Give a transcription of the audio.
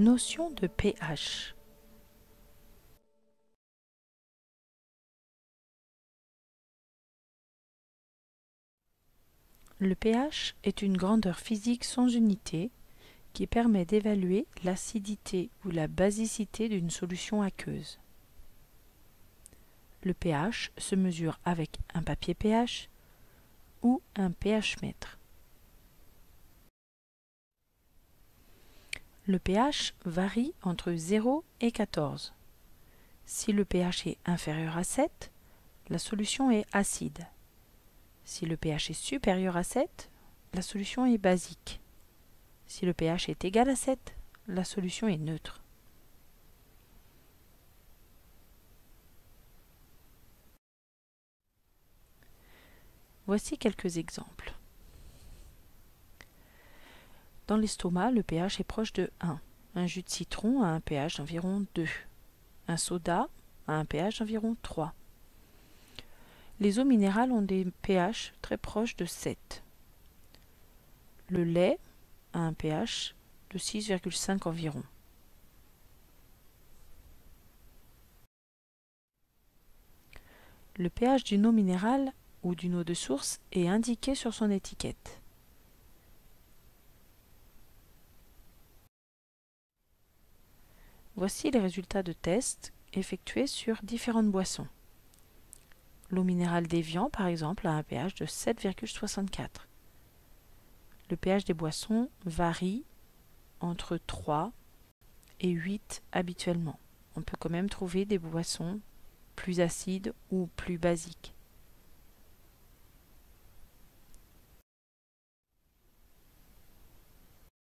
Notion de pH. Le pH est une grandeur physique sans unité qui permet d'évaluer l'acidité ou la basicité d'une solution aqueuse. Le pH se mesure avec un papier pH ou un pH Le pH varie entre 0 et 14. Si le pH est inférieur à 7, la solution est acide. Si le pH est supérieur à 7, la solution est basique. Si le pH est égal à 7, la solution est neutre. Voici quelques exemples. Dans l'estomac, le pH est proche de 1. Un jus de citron a un pH d'environ 2. Un soda a un pH d'environ 3. Les eaux minérales ont des pH très proches de 7. Le lait a un pH de 6,5 environ. Le pH d'une eau minérale ou d'une eau de source est indiqué sur son étiquette. Voici les résultats de tests effectués sur différentes boissons. L'eau minérale d'Evian, par exemple, a un pH de 7,64. Le pH des boissons varie entre 3 et 8 habituellement. On peut quand même trouver des boissons plus acides ou plus basiques.